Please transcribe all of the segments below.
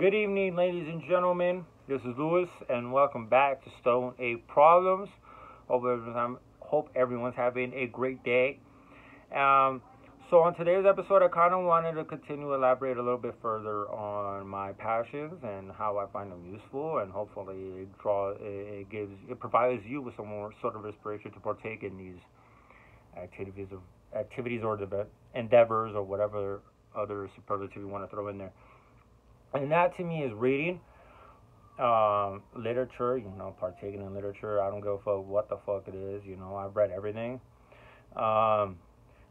Good evening, ladies and gentlemen. This is Lewis, and welcome back to Stone A Problems. Hope everyone's, hope everyone's having a great day. Um, so on today's episode, I kind of wanted to continue to elaborate a little bit further on my passions and how I find them useful, and hopefully it draw it gives it provides you with some more sort of inspiration to partake in these activities of activities or endeavors or whatever other superlative you want to throw in there. And that to me is reading um, literature, you know, partaking in literature. I don't a fuck what the fuck it is, you know, I've read everything. Um,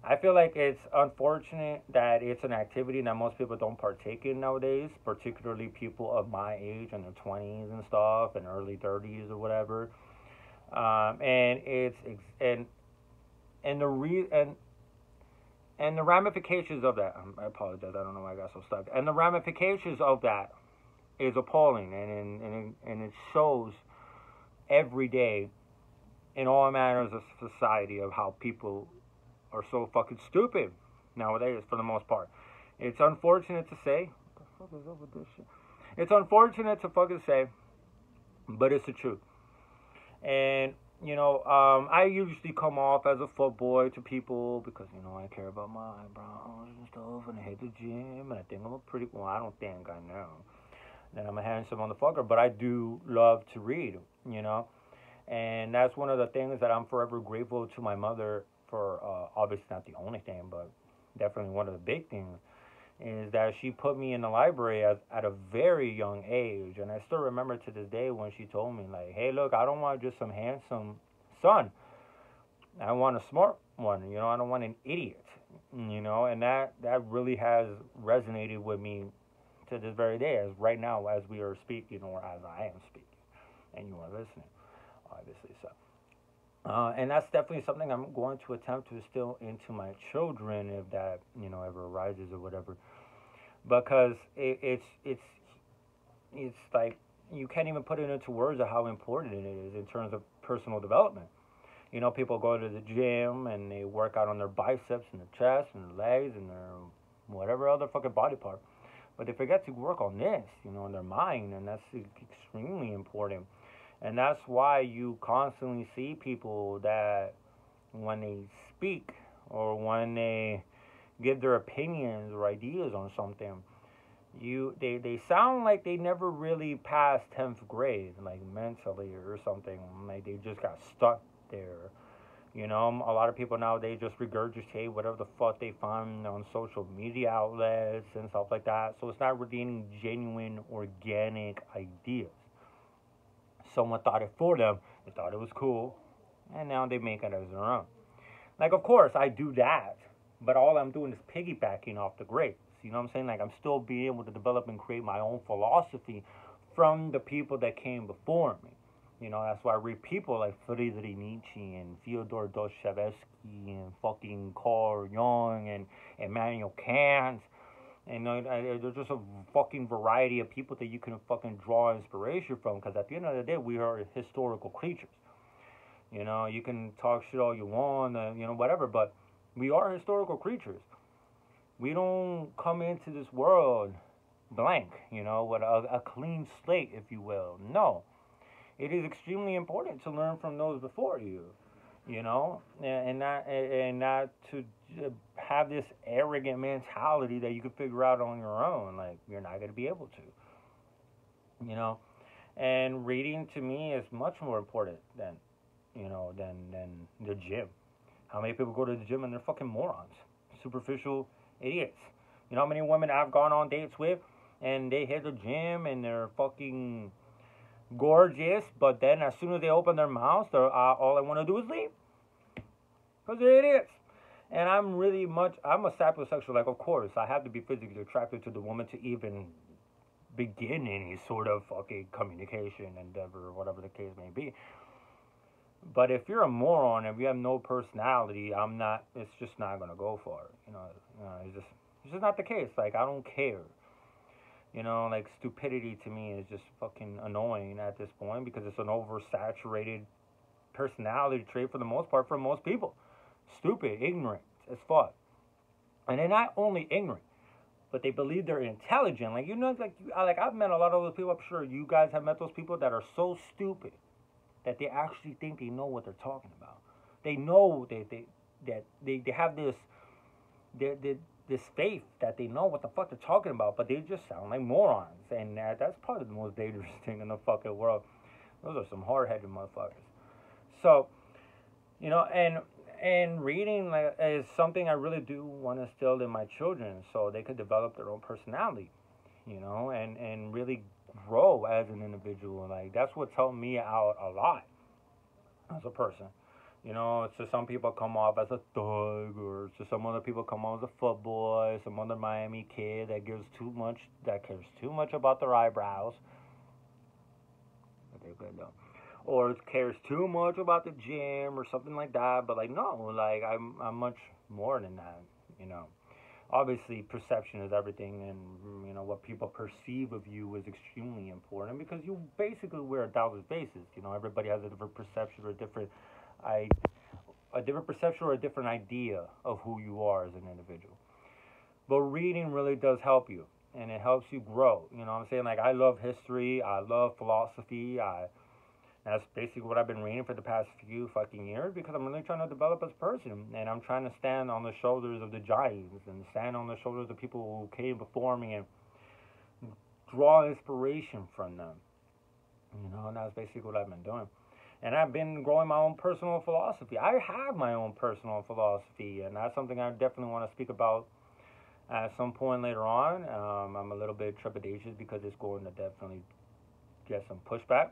I feel like it's unfortunate that it's an activity that most people don't partake in nowadays, particularly people of my age in their 20s and stuff and early 30s or whatever. Um, and it's and and the re and and the ramifications of that. Um, I apologize. I don't know why I got so stuck. And the ramifications of that is appalling, and and and, it shows every day in all manners of society of how people are so fucking stupid nowadays, for the most part. It's unfortunate to say. It's unfortunate to fucking say, but it's the truth. And you know, um, I usually come off as a fuckboy to people because, you know, I care about my eyebrows and stuff and I hate the gym and I think I'm a pretty, well, I don't think I know that I'm a handsome motherfucker, but I do love to read, you know, and that's one of the things that I'm forever grateful to my mother for, uh, obviously not the only thing, but definitely one of the big things is that she put me in the library at, at a very young age. And I still remember to this day when she told me, like, hey, look, I don't want just some handsome son. I want a smart one. You know, I don't want an idiot. You know, and that, that really has resonated with me to this very day, as right now, as we are speaking, or as I am speaking, and you are listening, obviously. So. Uh, and that's definitely something I'm going to attempt to instill into my children if that you know ever arises or whatever, because it, it's it's it's like you can't even put it into words of how important it is in terms of personal development. You know, people go to the gym and they work out on their biceps and their chest and their legs and their whatever other fucking body part, but they forget to work on this, you know, in their mind, and that's extremely important and that's why you constantly see people that when they speak or when they give their opinions or ideas on something, you they, they sound like they never really passed 10th grade, like mentally or something. Like they just got stuck there. You know, um, a lot of people nowadays just regurgitate whatever the fuck they find on social media outlets and stuff like that. So it's not really any genuine, organic ideas someone thought it for them. They thought it was cool. And now they make it as their own. Like, of course, I do that. But all I'm doing is piggybacking off the greats. You know what I'm saying? Like, I'm still being able to develop and create my own philosophy from the people that came before me. You know, that's why I read people like Friedrich Nietzsche and Fyodor Dostoevsky and fucking Carl Jung and Immanuel Kant and uh, there's just a fucking variety of people that you can fucking draw inspiration from. Because at the end of the day, we are historical creatures. You know, you can talk shit all you want, uh, you know, whatever, but we are historical creatures. We don't come into this world blank, you know, with a, a clean slate, if you will. No. It is extremely important to learn from those before you you know, and not and not to have this arrogant mentality that you can figure out on your own. Like you're not going to be able to, you know. And reading to me is much more important than, you know, than than the gym. How many people go to the gym and they're fucking morons, superficial idiots. You know how many women I've gone on dates with, and they hit the gym and they're fucking gorgeous, but then as soon as they open their mouths, they're, uh, all I want to do is leave. Because it is. And I'm really much, I'm a sapiosexual. Like, of course, I have to be physically attracted to the woman to even begin any sort of fucking communication endeavor or whatever the case may be. But if you're a moron and you have no personality, I'm not. It's just not gonna go it. You know, you know, it's just it's just not the case. Like I don't care. You know, like stupidity to me is just fucking annoying at this point because it's an oversaturated personality trait for the most part for most people stupid, ignorant as fuck. And they're not only ignorant, but they believe they're intelligent. Like you know, like like I've met a lot of those people. I'm sure you guys have met those people that are so stupid that they actually think they know what they're talking about. They know they they that they, they have this they, they, this faith that they know what the fuck they're talking about, but they just sound like morons, and uh, that's probably the most dangerous thing in the fucking world. Those are some hard-headed motherfuckers. So, you know, and and reading like, is something I really do want to instill in my children, so they could develop their own personality, you know, and and really grow as an individual. Like that's what's helped me out a lot as a person. You know, to some people come off as a thug, or to some other people come off as a footboy, some other Miami kid that gives too much, that cares too much about their eyebrows. Okay, good though. Or cares too much about the gym or something like that. But like, no, like I'm, I'm much more than that. You know, obviously perception is everything, and mm, you know what people perceive of you is extremely important because you basically wear a thousand faces. You know, everybody has a different perception or a different I a different perception or a different idea of who you are as an individual. But reading really does help you and it helps you grow. You know what I'm saying? Like I love history, I love philosophy, I that's basically what I've been reading for the past few fucking years because I'm really trying to develop as a person and I'm trying to stand on the shoulders of the giants and stand on the shoulders of people who came before me and draw inspiration from them. You know, and that's basically what I've been doing and I've been growing my own personal philosophy. I have my own personal philosophy, and that's something I definitely want to speak about at some point later on. Um, I'm a little bit trepidatious because it's going to definitely get some pushback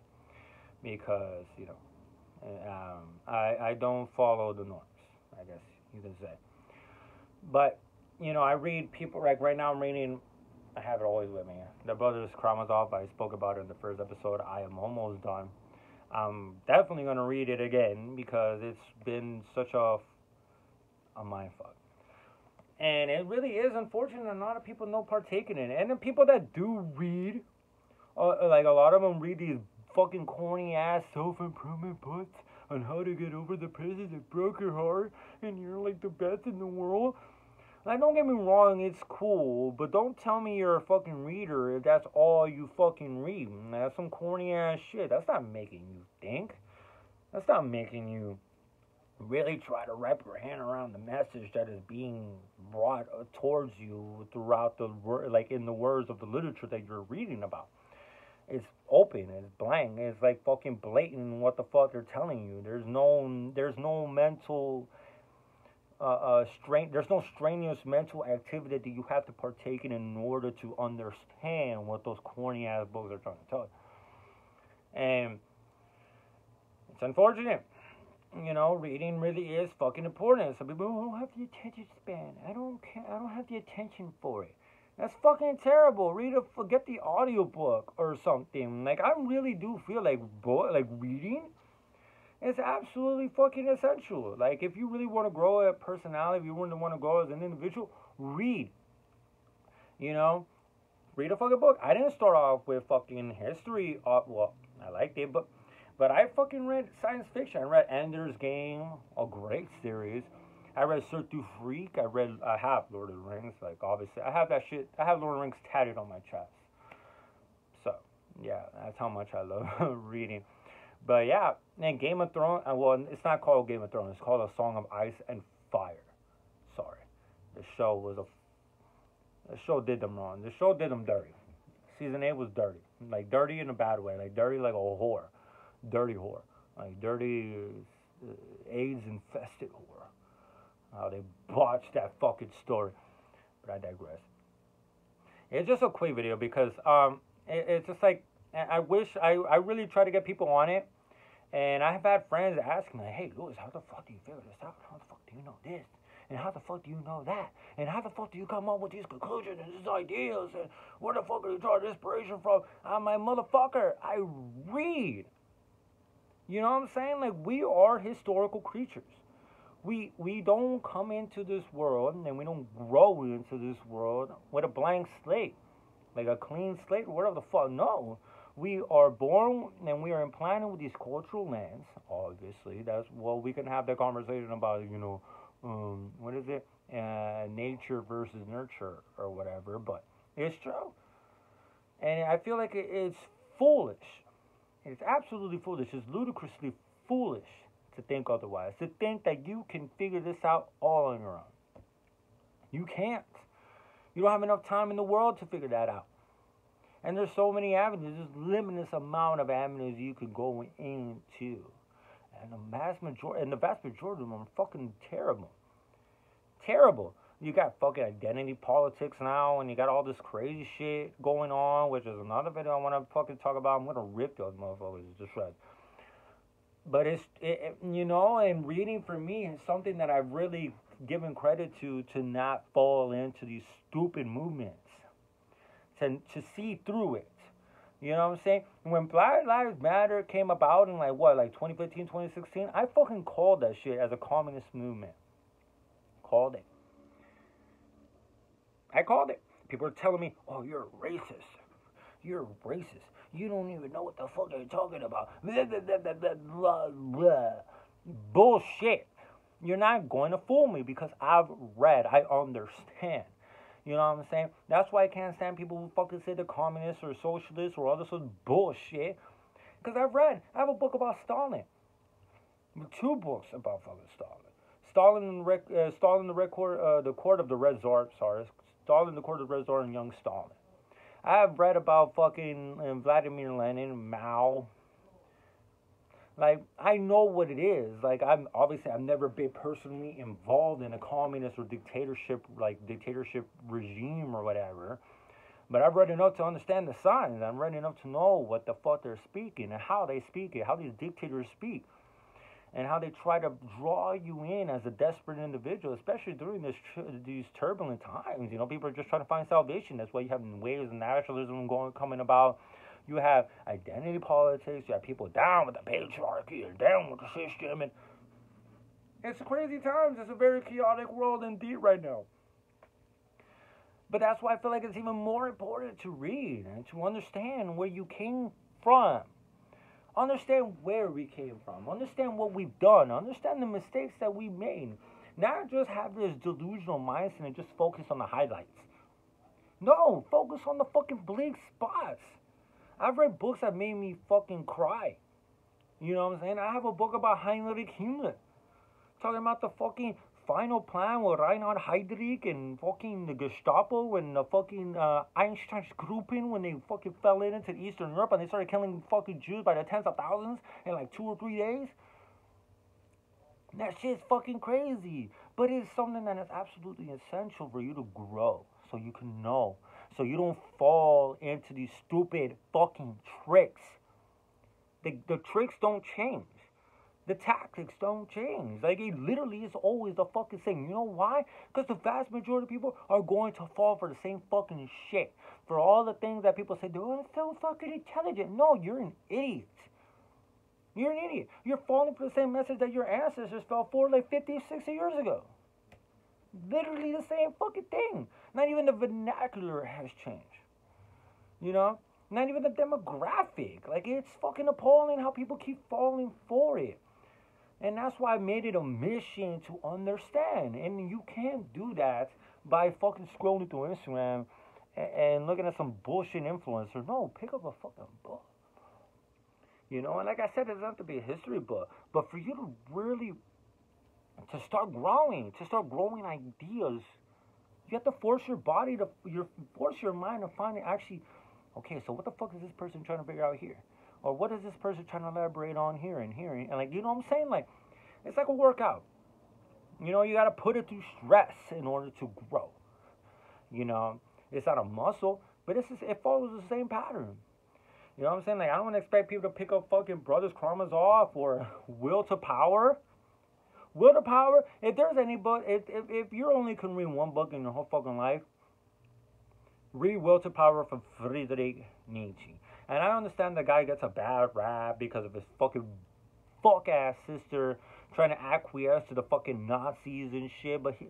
because you know um, I I don't follow the norms. I guess you can say, but you know I read people like right now I'm reading. I have it always with me. The Brothers Karamazov. I spoke about it in the first episode. I am almost done I'm definitely gonna read it again because it's been such a a mindfuck. And it really is unfortunate a lot of people don't partake in it. And the people that do read, uh, like a lot of them read these fucking corny ass self improvement books on how to get over the person that broke your heart and you're like the best in the world. Like, don't get me wrong, it's cool, but don't tell me you're a fucking reader if that's all you fucking read. That's some corny ass shit. That's not making you think. That's not making you really try to wrap your hand around the message that is being brought towards you throughout the word, like in the words of the literature that you're reading about. It's open, it's blank, it's like fucking blatant what the fuck they're telling you. There's no, there's no mental uh, uh, strain, there's no strenuous mental activity that you have to partake in in order to understand what those corny ass books are trying to tell you. And it's unfortunate. You know, reading really is fucking important. Some people don't have the attention span. I don't care. I don't have the attention for it. That's fucking terrible. Read a forget the audiobook or something. Like I really do feel like boy, like reading it's absolutely fucking essential. Like, if you really want to grow a personality, if you really want to grow as an individual, read. You know, read a fucking book. I didn't start off with fucking history. Uh, well, I liked it, but but I fucking read science fiction. I read Ender's Game, a great series. I read Sir Freak. I read. I have Lord of the Rings. Like obviously, I have that shit. I have Lord of the Rings tatted on my chest. So yeah, that's how much I love reading. But yeah, and Game of Thrones. Uh, well, it's not called Game of Thrones. It's called A Song of Ice and Fire. Sorry, the show was a. The show did them wrong. The show did them dirty. Season eight was dirty, like dirty in a bad way, like dirty like a whore, dirty whore, like dirty uh, AIDS infested whore. How they botched that fucking story. But I digress. It's just a quick video because um, it, it's just like I wish I I really try to get people on it and I've had friends ask me, hey, Louis, how the fuck do you figure this out? How the fuck do you know this? And how the fuck do you know that? And how the fuck do you come up with these conclusions and these ideas? And where the fuck are you drawing inspiration from? I'm my motherfucker. I read. You know what I'm saying? Like we are historical creatures. We we don't come into this world and we don't grow into this world with a blank slate, like a clean slate, whatever the fuck. No, we are born and we are implanted with these cultural lands. Obviously, that's well, we can have that conversation about you know, um, what is it? uh, nature versus nurture or whatever, but it's true. And I feel like it's foolish. It's absolutely foolish. It's ludicrously foolish to think otherwise. To think that you can figure this out all on your own. You can't. You don't have enough time in the world to figure that out. And there's so many avenues. There's limitless amount of avenues you can go into. And the vast majority and the vast majority of them are fucking terrible. Terrible. You got fucking identity politics now, and you got all this crazy shit going on, which is another video I want to fucking talk about. I'm gonna rip those motherfuckers just right. But it's it, you know, and reading for me is something that I've really given credit to to not fall into these stupid movements, to to see through it. You know what I'm saying? When Black Lives Matter came about in like what, like 2015, 2016, I fucking called that shit as a communist movement. Called it. I called it. People are telling me, oh, you're racist. You're racist. You don't even know what the fuck you're talking about. Blah, blah, blah, Bullshit. You're not going to fool me because I've read, I understand. You know what I'm saying? That's why I can't stand people who fucking say they're communists or socialists or all this bullshit. Because I've read, I have a book about Stalin. Two books about fucking Stalin. Stalin, rec- uh, Stalin the record, uh, the court of the Red Tsar, sorry, Stalin, the Court of the Red Tsar, and Young Stalin. I have read about fucking uh, Vladimir Lenin, Mao. Like I know what it is. Like I'm obviously I've never been personally involved in a communist or dictatorship like dictatorship regime or whatever. But I've read enough to understand the signs. I'm read enough to know what the fuck they're speaking and how they speak it, how these dictators speak and how they try to draw you in as a desperate individual, especially during this these turbulent times. You know, people are just trying to find salvation. That's why you have waves of nationalism going coming about. You have identity politics. You have people down with the patriarchy and down with the system, and it's crazy times. It's a very chaotic world indeed right now. But that's why I feel like it's even more important to read and to understand where you came from Understand where we came from. Understand what we've done. Understand the mistakes that we made. Not just have this delusional mindset and just focus on the highlights. No, focus on the fucking bleak spots. I've read books that made me fucking cry. You know what I'm saying? I have a book about Heinrich Himmler. Talking about the fucking final plan with Reinhard Heydrich and fucking the Gestapo and the fucking uh, Einsatzgruppen when they fucking fell in into Eastern Europe and they started killing fucking Jews by the tens of thousands in like two or three days. That shit's fucking crazy. But it's something that is absolutely essential for you to grow so you can know. So you don't fall into these stupid fucking tricks. The, the tricks don't change the tactics don't change. Like it literally is always the fucking same. You know why? Because the vast majority of people are going to fall for the same fucking shit. For all the things that people say, they're so fucking intelligent. No, you're an idiot. You're an idiot. You're falling for the same message that your ancestors fell for like 50, 60 years ago. Literally the same fucking thing. Not even the vernacular has changed. You know? Not even the demographic. Like, it's fucking appalling how people keep falling for it. And that's why I made it a mission to understand. And you can't do that by fucking scrolling through Instagram and, and looking at some bullshit influencer. No, pick up a fucking book. You know, and like I said, it doesn't have to be a history book. But for you to really to start growing, to start growing ideas, you have to force your body to your force your mind to find it actually okay, so what the fuck is this person trying to figure out here? Or what is this person trying to elaborate on here and here? And like, you know what I'm saying? Like, it's like a workout. You know, you got to put it through stress in order to grow. You know, it's not a muscle, but it's just, it follows the same pattern. You know what I'm saying? Like, I don't expect people to pick up fucking Brothers Karamazov or Will to Power. Will to Power, if there's any book, if, if, if you only can read one book in your whole fucking life, read Will to Power from Friedrich Nietzsche. And I understand the guy gets a bad rap because of his fucking fuck ass sister trying to acquiesce to the fucking Nazis and shit, but he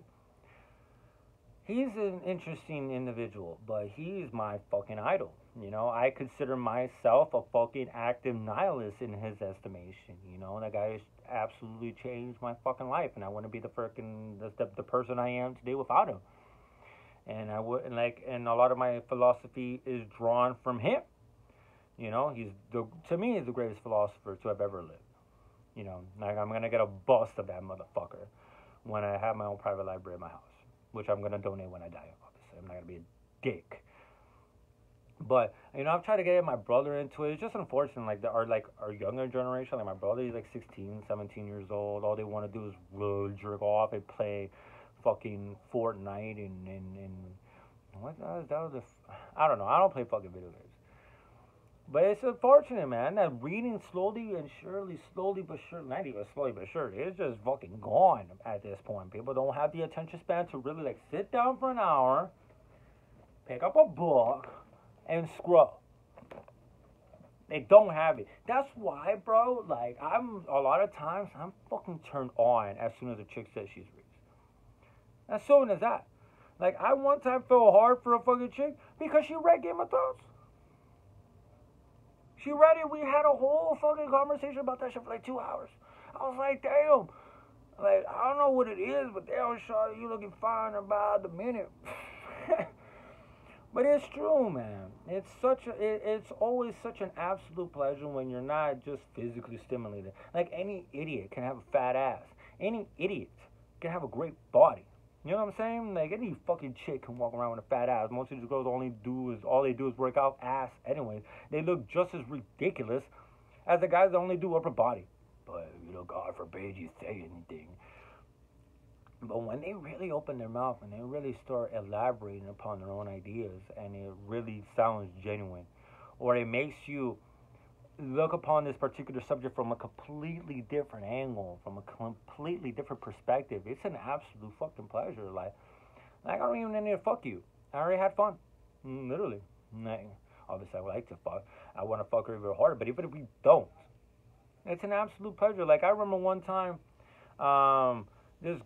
he's an interesting individual, but he's my fucking idol. You know, I consider myself a fucking active nihilist in his estimation. You know, that guy has absolutely changed my fucking life, and I wouldn't be the freaking the, the, person I am today without him. And I would and like, and a lot of my philosophy is drawn from him. You know, he's the to me the greatest philosopher to have ever lived. You know, like I'm gonna get a bust of that motherfucker when I have my own private library in my house, which I'm gonna donate when I die. Obviously, I'm not gonna be a dick. But you know, I've tried to get my brother into it. It's just unfortunate, like the our like our younger generation, like my brother, he's like 16, 17 years old. All they want to do is really jerk off and play fucking Fortnite and and and what that was, that was a, I don't know. I don't play fucking video games. But it's unfortunate, man, that reading slowly and surely, slowly but surely, not even slowly but surely, it's just fucking gone at this point. People don't have the attention span to really like sit down for an hour, pick up a book, and scroll. They don't have it. That's why, bro, like, I'm, a lot of times, I'm fucking turned on as soon as a chick says she's reads. As soon as that. Like, I one time fell hard for a fucking chick because she read Game of Thrones. She read it. We had a whole fucking conversation about that shit for like two hours. I was like, damn. Like, I don't know what it is, but damn, Charlotte, you looking fine about the minute. But it's true, man. It's such a, it, it's always such an absolute pleasure when you're not just physically stimulated. Like any idiot can have a fat ass. Any idiot can have a great body. You know what I'm saying? Like any fucking chick can walk around with a fat ass. Most of these girls only do is all they do is work out ass anyways. They look just as ridiculous as the guys that only do upper body. But you know, God forbid you say anything. But when they really open their mouth and they really start elaborating upon their own ideas and it really sounds genuine, or it makes you look upon this particular subject from a completely different angle, from a completely different perspective, it's an absolute fucking pleasure. Like, like I don't even need to fuck you. I already had fun. Literally. Like, obviously, I would like to fuck. I want to fuck her even harder, but even if we don't, it's an absolute pleasure. Like, I remember one time, um, this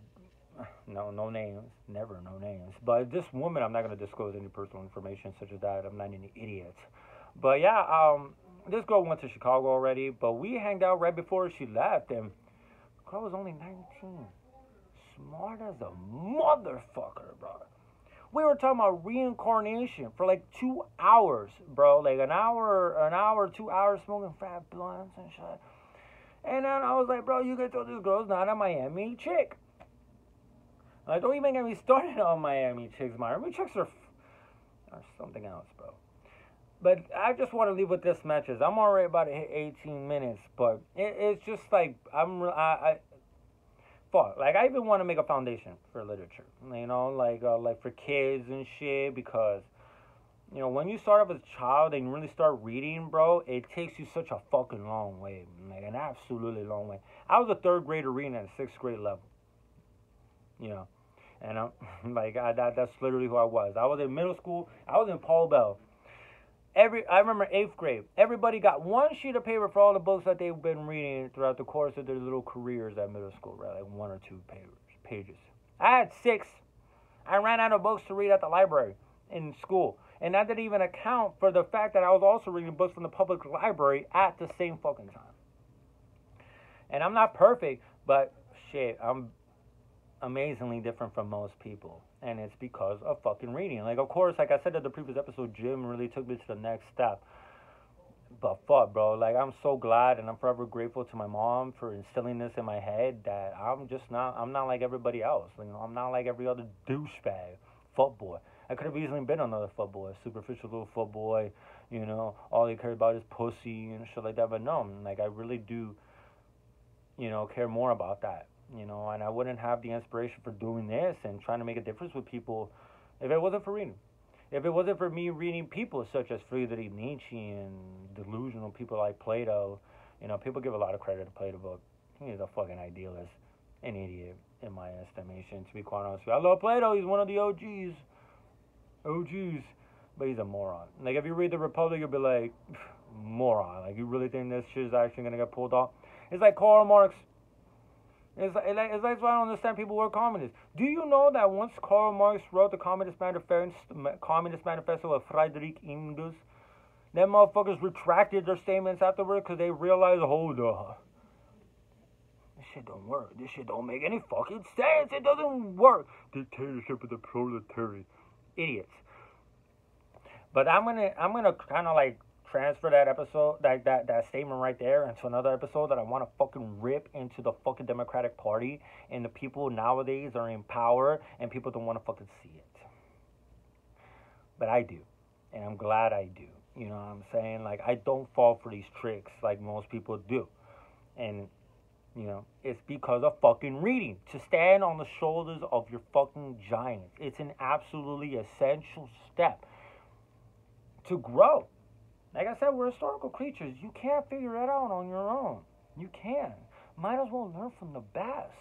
no, no names, never no names. But this woman, I'm not going to disclose any personal information such as that. I'm not an idiot. But yeah, um, this girl went to Chicago already, but we hanged out right before she left, and the girl was only 19. Smart as a motherfucker, bro. We were talking about reincarnation for like two hours, bro. Like an hour, an hour, two hours smoking fat blunts and shit. And then I was like, bro, you can tell this girl's not a Miami chick. Uh, don't even get me started on Miami chicks. Miami chicks are, are something else, bro. But I just want to leave with this matches. I'm already about to hit 18 minutes, but it, it's just like I'm I, I fuck. Like I even want to make a foundation for literature. You know, like uh, like for kids and shit because you know, when you start off as a child and really start reading, bro, it takes you such a fucking long way, like an absolutely long way. I was a third grader reading at a sixth grade level you know. And I'm like, I, that, that's literally who I was. I was in middle school. I was in Paul Bell. Every I remember eighth grade. Everybody got one sheet of paper for all the books that they've been reading throughout the course of their little careers at middle school, right? Like one or two pages. I had six. I ran out of books to read at the library in school. And that didn't even account for the fact that I was also reading books from the public library at the same fucking time. And I'm not perfect, but shit, I'm amazingly different from most people. And it's because of fucking reading. Like, of course, like I said in the previous episode, gym really took me to the next step. But fuck, bro. Like, I'm so glad and I'm forever grateful to my mom for instilling this in my head that I'm just not, I'm not like everybody else. You know, I'm not like every other douchebag, footboy. I could have easily been another footboy, superficial little footboy, you know, all they care about is pussy and shit like that. But no, like, I really do, you know, care more about that you know, and I wouldn't have the inspiration for doing this and trying to make a difference with people if it wasn't for reading. If it wasn't for me reading people such as Friedrich Nietzsche and delusional people like Plato, you know, people give a lot of credit to Plato, but he's a fucking idealist, an idiot in my estimation. To be quite honest, with you. I love Plato. He's one of the OGs, OGs, but he's a moron. Like if you read the Republic, you'll be like, moron. Like you really think this shit is actually gonna get pulled off? It's like Karl Marx it's, like, it's like why I don't understand people who are communists. Do you know that once Karl Marx wrote the Communist Manifesto, Communist Manifesto of Friedrich Engels, Them motherfuckers retracted their statements afterward because they realized, hold on. This shit don't work. This shit don't make any fucking sense. It doesn't work. Dictatorship of the proletariat. Idiots. But I'm gonna I'm gonna kind of like transfer that episode, that, that, that statement right there, into another episode that I want to fucking rip into the fucking Democratic Party and the people nowadays are in power and people don't want to fucking see it. But I do. And I'm glad I do. You know what I'm saying? Like, I don't fall for these tricks like most people do. And, you know, it's because of fucking reading. To stand on the shoulders of your fucking giants. It's an absolutely essential step to grow. Like I said, we're historical creatures. You can't figure it out on your own. You can. Might as well learn from the best.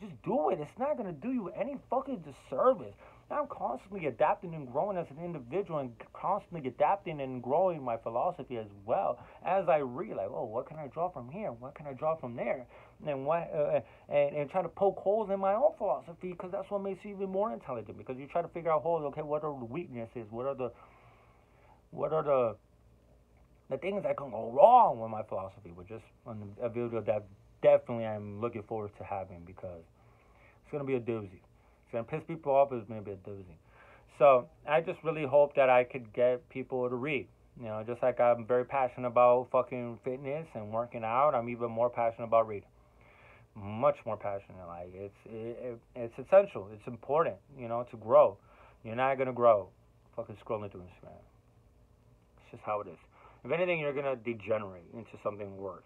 Just do it. It's not going to do you any fucking disservice. I'm constantly adapting and growing as an individual and constantly adapting and growing my philosophy as well as I read, like, oh, what can I draw from here? What can I draw from there? And what, uh, and, and try to poke holes in my own philosophy because that's what makes you even more intelligent because you try to figure out holes, okay, what are the weaknesses? What are the, what are the, the things that can go wrong with my philosophy, which is a video that definitely I'm looking forward to having because it's gonna be a doozy. It's gonna piss people off, but it's gonna be a doozy. So I just really hope that I could get people to read. You know, just like I'm very passionate about fucking fitness and working out, I'm even more passionate about reading. Much more passionate. Like it's it, it, it's essential. It's important. You know, to grow. You're not gonna grow fucking scrolling through Instagram. It's just how it is. If anything, you're gonna degenerate into something worse.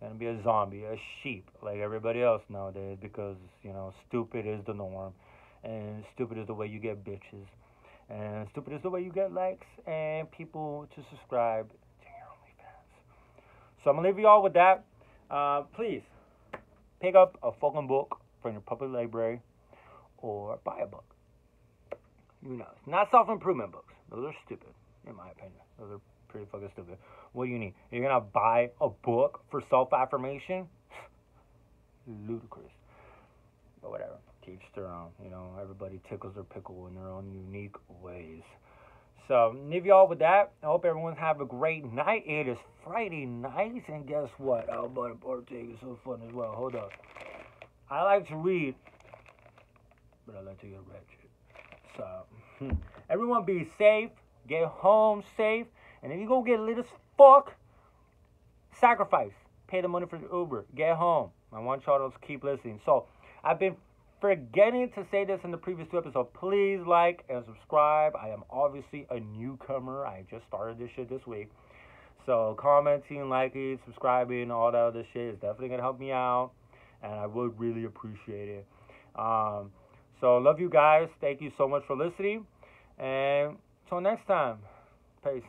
You're gonna be a zombie, a sheep, like everybody else nowadays, because you know, stupid is the norm, and stupid is the way you get bitches, and stupid is the way you get likes and people to subscribe to your OnlyFans. So I'm gonna leave you all with that. Uh, please pick up a fucking book from your public library, or buy a book. You know, not self improvement books. Those are stupid, in my opinion. Those are pretty fucking stupid. What do you need? You're gonna buy a book for self affirmation? Ludicrous. But whatever. Teach their own. You know, everybody tickles their pickle in their own unique ways. So, leave y'all with that. I hope everyone's have a great night. It is Friday night, and guess what? Alberta Partake is so fun as well. Hold up. I like to read, but I like to get wretched. So, hmm. everyone be safe. Get home safe. And if you go get lit as fuck, sacrifice. Pay the money for the Uber. Get home. I want y'all to keep listening. So I've been forgetting to say this in the previous two episodes. Please like and subscribe. I am obviously a newcomer. I just started this shit this week. So commenting, liking, subscribing, all that other shit is definitely gonna help me out. And I would really appreciate it. Um, so love you guys. Thank you so much for listening. And until next time. Peace.